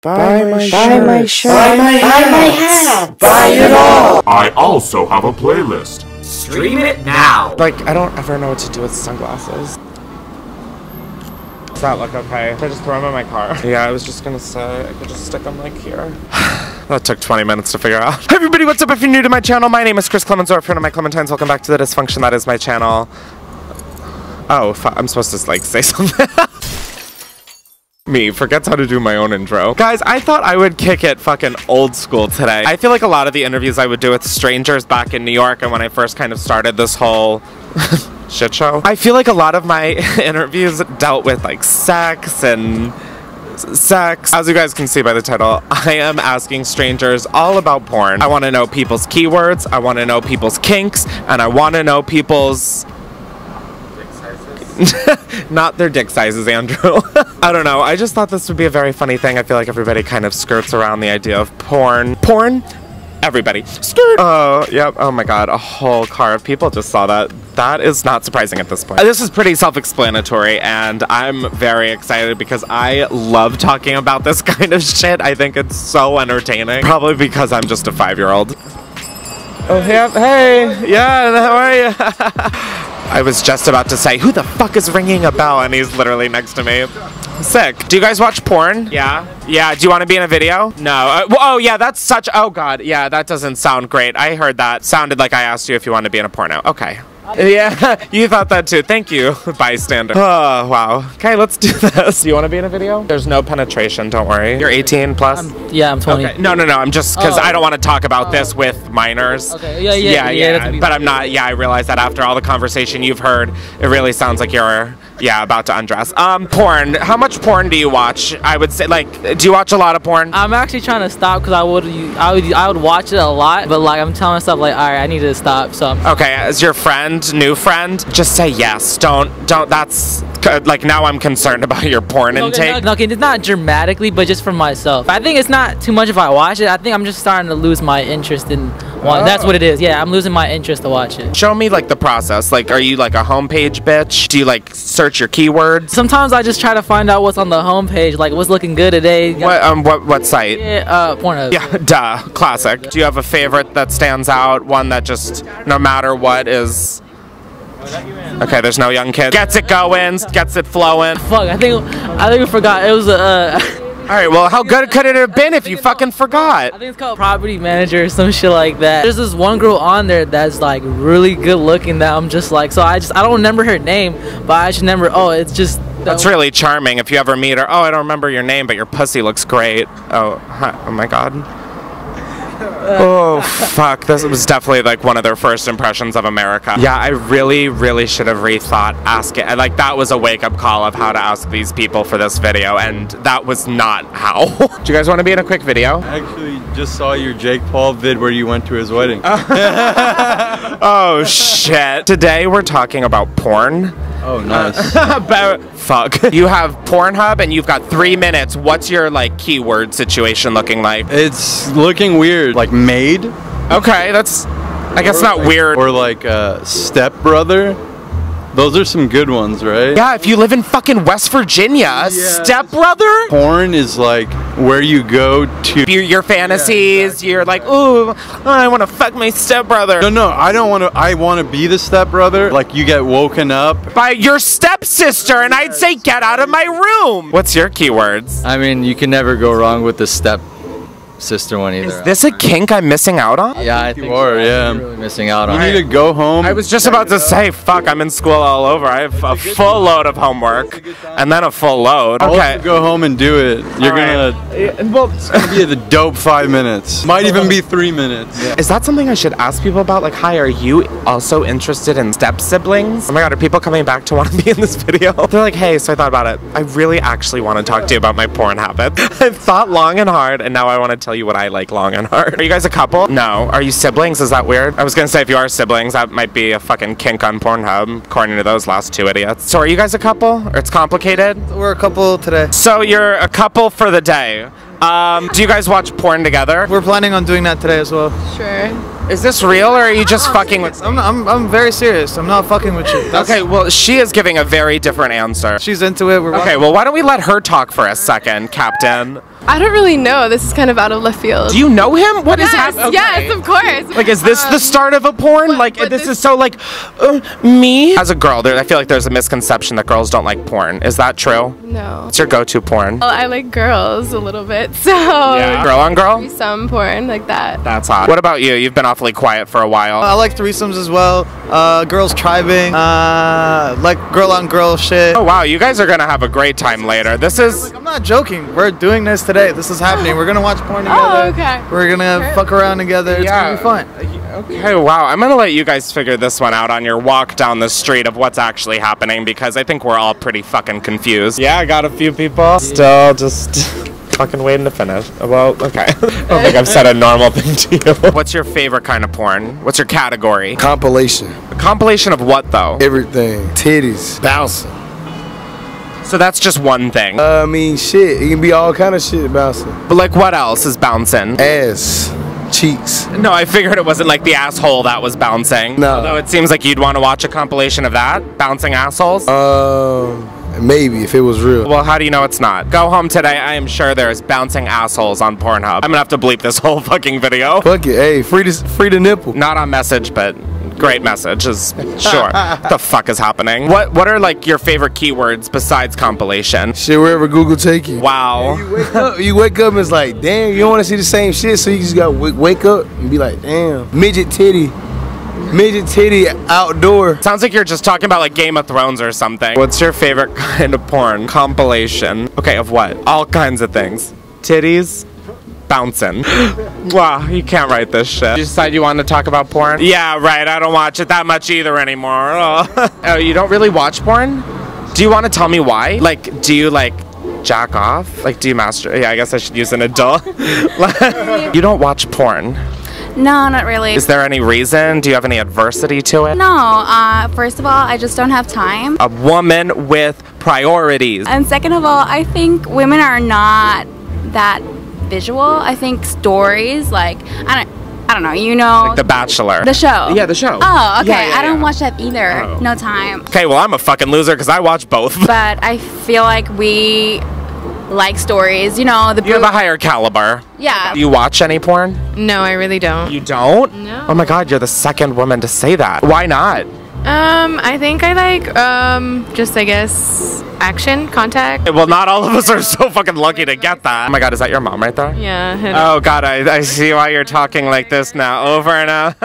Buy my Buy my shirt. Buy my Buy my hat. hat. Buy it all. I also have a playlist. Stream it now. Like, I don't ever know what to do with sunglasses. Does that look okay? Should I just throw them in my car? Yeah, I was just gonna say, I could just stick them like here. that took 20 minutes to figure out. Hey everybody, what's up? If you're new to my channel, my name is Chris Klemens, or a friend of my Klementines. Welcome back to the dysfunction that is my channel. Oh, I'm supposed to like say something. Me forgets how to do my own intro. Guys, I thought I would kick it fucking old school today. I feel like a lot of the interviews I would do with strangers back in New York and when I first kind of started this whole shit show, I feel like a lot of my interviews dealt with like sex and sex. As you guys can see by the title, I am asking strangers all about porn. I want to know people's keywords, I want to know people's kinks, and I want to know people's not their dick sizes, Andrew. I don't know. I just thought this would be a very funny thing. I feel like everybody kind of skirts around the idea of porn. Porn? Everybody. Skirt! Oh, yep. Oh my god. A whole car of people just saw that. That is not surprising at this point. This is pretty self explanatory, and I'm very excited because I love talking about this kind of shit. I think it's so entertaining. Probably because I'm just a five year old. Oh, yeah. Hey. Yeah, how are you? I was just about to say, who the fuck is ringing a bell? And he's literally next to me. Sick. Do you guys watch porn? Yeah. Yeah. Do you want to be in a video? No. Uh, well, oh, yeah. That's such. Oh, God. Yeah. That doesn't sound great. I heard that. Sounded like I asked you if you want to be in a porno. Okay. Yeah, you thought that too. Thank you, bystander. Oh, wow. Okay, let's do this. You want to be in a video? There's no penetration, don't worry. You're 18 plus? Yeah, I'm 20. Okay. No, no, no. I'm just because Oh. I don't want to talk about this with minors. Okay, yeah, yeah, yeah, yeah, that could be But I'm not. Yeah, I realize that after all the conversation you've heard, it really sounds like you're, yeah, about to undress. Um, porn. How much porn do you watch? I would say, like, do you watch a lot of porn? I'm actually trying to stop because I would I would I would watch it a lot, but like I'm telling myself like, all right, I need to stop. So Okay, as your friend, new friend, just say yes. Don't, don't. That's like now I'm concerned about your porn intake. no, okay, it's not dramatically, but just for myself. I think it's not too much if I watch it. I think I'm just starting to lose my interest in one. That's what it is. Yeah, I'm losing my interest to watch it. Show me like the process. Like, are you like a homepage bitch? Do you like search your keywords? Sometimes I just try to find out what's on the homepage, like what's looking good today. What um what what site? Yeah, uh, Pornhub. Yeah, duh, classic. Do you have a favorite that stands out? One that just, no matter what, is. Okay, there's no young kid. Gets it going, gets it flowing. Fuck, I think I think we forgot. It was a. Uh, All right, well, how good could it have been if you fucking forgot? I think it's called property manager or some shit like that. There's this one girl on there that's like really good looking that I'm just like, so I just I don't remember her name, but I just remember oh it's just That's really charming. If you ever meet her, oh, I don't remember your name, but your pussy looks great. Oh, hi, oh my god. Oh fuck! This was definitely like one of their first impressions of America. Yeah, I really, really should have rethought asking. and, Like that was a wake-up call of how to ask these people for this video, and that was not how. Do you guys want to be in a quick video? I actually, just saw your Jake Paul vid where you went to his wedding. Oh shit! Today we're talking about porn. Oh, nice. about fuck. You have Pornhub, and you've got three minutes. What's your like keyword situation looking like? it's looking weird. Like maid? Okay, that's. I guess not weird. Or like uh, stepbrother? Those are some good ones, right? Yeah, if you live in fucking West Virginia, stepbrother. Porn is like where you go to. Your, your fantasies, you're like, ooh, I want to fuck my stepbrother. No, no, I don't want to. I want to be the stepbrother. Like you get woken up. By your stepsister, and I'd say, get out of my room. What's your keywords? I mean, you can never go wrong with the step sister one either. Is this a kink I'm missing out on? yeah, I think You are, yeah. Really missing out on. You need to go home. I was just about to say, fuck, I'm in school all over. I have a full load of homework, and then a full load. Okay. Okay. Go home and do it. You're All right. gonna Yeah, Well, be the dope five minutes. Might even be three minutes. Is that something I should ask people about? Like, hi, are you also interested in step siblings? Oh my god, are people coming back to want to be in this video? They're like, hey, so I thought about it. I really actually want to talk to you about my porn habit. I've thought long and hard, and now I want to tell you what I like long and hard. Are you guys a couple? No. Are you siblings? Is that weird? I was gonna say, if you are siblings, that might be a fucking kink on Pornhub, according to those last two idiots. So, are you guys a couple? Or it's complicated? We're a couple today. So, you're a couple for the day. Um, do you guys watch porn together? We're planning on doing that today as well. Sure. Is this real or are you just fucking with? I'm, I'm, I'm very serious. I'm not fucking with you. That's- Okay, well, she is giving a very different answer. She's into it. We're Okay, well, why don't we let her talk for a second, Captain? I don't really know. This is kind of out of left field. Do you know him? What is yes, happening? yes, of course. Like, is this the Um, start of a porn? but- like, but this, this- is so like, uh, me? As a girl, there, I feel like there's a misconception that girls don't like porn. Is that true? No. What's your go-to porn? Well, I like girls a little bit, so yeah. Girl on girl? some porn like that. That's hot. What about you? You've been awfully quiet for a while. I like threesomes as well. Uh, girls tribing. Uh, like girl on girl shit. Oh wow, you guys are gonna have a great time later. This is Like, I'm not joking. We're doing this today. This is happening. We're gonna watch porn oh, together. Oh, okay. We're gonna fuck around together. It's Yeah. gonna be fun. okay. Wow, I'm gonna let you guys figure this one out on your walk down the street of what's actually happening because I think we're all pretty fucking confused. Yeah, I got a few people still just fucking waiting to finish. Oh, well, okay. I don't think I've said a normal thing to you. What's your favorite kind of porn? What's your category? Compilation. A compilation of what though? Everything. Titties. Bouncing. So that's just one thing. Uh, I mean, shit. It can be all kind of shit bouncing. But like, what else is bouncing? Ass. Cheeks. No, I figured it wasn't like the asshole that was bouncing. No. Although it seems like you'd want to watch a compilation of that, bouncing assholes. Um, maybe if it was real. well, how do you know it's not? Go home today. I am sure there's bouncing assholes on Pornhub. I'm gonna have to bleep this whole fucking video. Fuck it. Hey, free the free the nipple. Not on message, but great message is sure. what the fuck is happening? What What are like your favorite keywords besides compilation? Shit, wherever Google take you. Wow. You wake up, you wake up and it's like, damn, you don't want to see the same shit, so you just gotta wake, wake up and be like, damn, midget titty, midget titty outdoor. Sounds like you're just talking about like Game of Thrones or something. What's your favorite kind of porn? Compilation. Okay, of what? All kinds of things. Titties. Bouncing. wow, you can't write this shit. You decide you want to talk about porn? Yeah, right. I don't watch it that much either anymore. Oh, oh you don't really watch porn? Do you want to tell me why? Like, do you like jack off? Like, do you master? Yeah, I guess I should use an adult. you don't watch porn. No, not really. Is there any reason? Do you have any adversity to it? no, uh, first of all, I just don't have time. A woman with priorities. And second of all, I think women are not that visual. I think stories, like, I don't, I don't know, you know. Like The Bachelor. the show. Yeah, the show. Oh, okay. Yeah, yeah, I don't yeah. watch that either. Oh. No time. Okay, well, I'm a fucking loser because I watch both. But I feel like we like stories, you know, the you have a higher caliber. Yeah. Do you watch any porn? No, I really don't. You don't? No. Oh my god, you're the second woman to say that. Why not? Um, I think I like um just I guess action, contact. Well, not all of us are so fucking lucky to get that. Oh my god, is that your mom right there? Yeah. Oh god, I, I see why you're talking like this now. Over and out.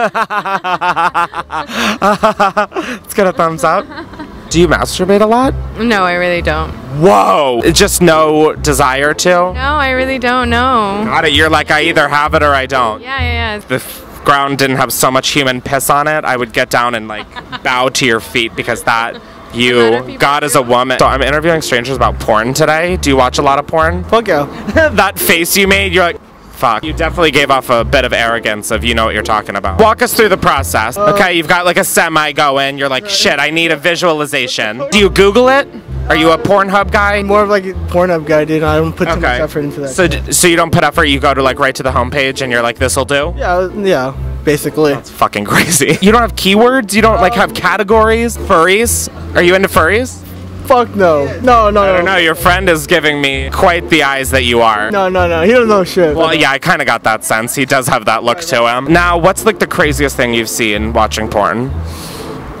Let's get a thumbs up. Do you masturbate a lot? No, I really don't. Whoa! Just no desire to? No, I really don't know. Got it. You're like, I either have it or I don't. Yeah, yeah, yeah. The f- ground didn't have so much human piss on it, I would get down and like bow to your feet because that you, God is a woman. So I'm interviewing strangers about porn today. Do you watch a lot of porn? Fuck yeah. that face you made, you're like, fuck. You definitely gave off a bit of arrogance of you know what you're talking about. Walk us through the process. Uh, okay, you've got like a semi going. You're like, shit, I need a visualization. Do you Google it? Are you a Pornhub guy? More of like a Pornhub guy, dude. I don't put too much Okay. effort into that. So, d- so you don't put effort. You go to like right to the homepage, and you're like, "This'll do." yeah, yeah, basically. It's fucking crazy. You don't have keywords. You don't like have categories. Furries. Are you into furries? Fuck no. No, no, I no. don't know. Your friend is giving me quite the eyes that you are. No, no, no. He don't know shit. Well, yeah, I kind of got that sense. He does have that look to him. Now, what's like the craziest thing you've seen watching porn?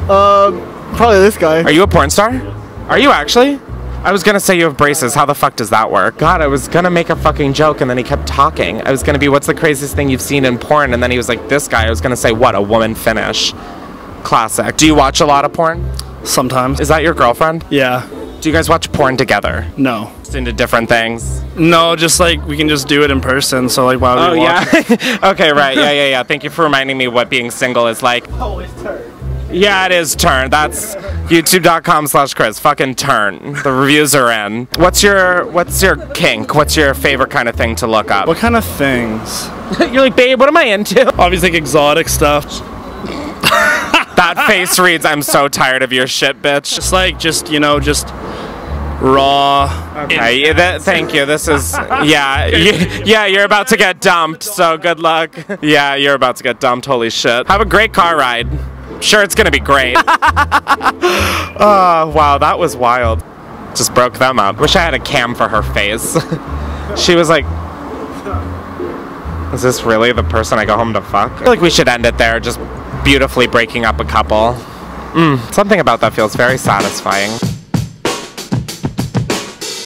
Um, probably this guy. Are you a porn star? Are you actually? I was gonna say you have braces. How the fuck does that work? God, I was gonna make a fucking joke and then he kept talking. I was gonna be, what's the craziest thing you've seen in porn? And then he was like, this guy. I was gonna say, what? A woman finish. Classic. Do you watch a lot of porn? Sometimes. Is that your girlfriend? Yeah. Do you guys watch porn together? No. Just into different things? No, just like we can just do it in person. So like, why would Oh, we watch? yeah. okay, right. Yeah, yeah, yeah. Thank you for reminding me what being single is like. Oh, it's turn. Yeah, it is turn. That's youtube.com slash Chris. Fucking turn. The reviews are in. What's your what's your kink? What's your favorite kind of thing to look up? What kind of things? You're like, babe, what am I into? Obviously, like exotic stuff. That face reads, I'm so tired of your shit, bitch. Just like, just you know, just raw. Okay, yeah, that, thank you. This is, yeah, you, yeah, you're about to get dumped, so good luck. Yeah, you're about to get dumped, holy shit. Have a great car ride. Sure, it's gonna be great. oh, wow, that was wild. Just broke them up. Wish I had a cam for her face. she was like, is this really the person I go home to fuck? I feel like we should end it there, just beautifully breaking up a couple. Mm, something about that feels very satisfying.